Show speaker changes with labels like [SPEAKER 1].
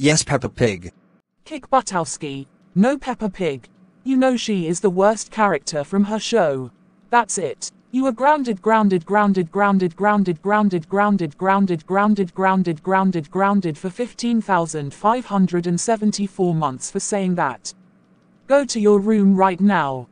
[SPEAKER 1] Yes, Peppa Pig.
[SPEAKER 2] Kick Buttowski. No Peppa Pig. You know she is the worst character from her show. That's it. You are grounded, grounded, grounded, grounded, grounded, grounded, grounded, grounded, grounded, grounded, grounded, grounded for 15,574 months for saying that. Go to your room right now.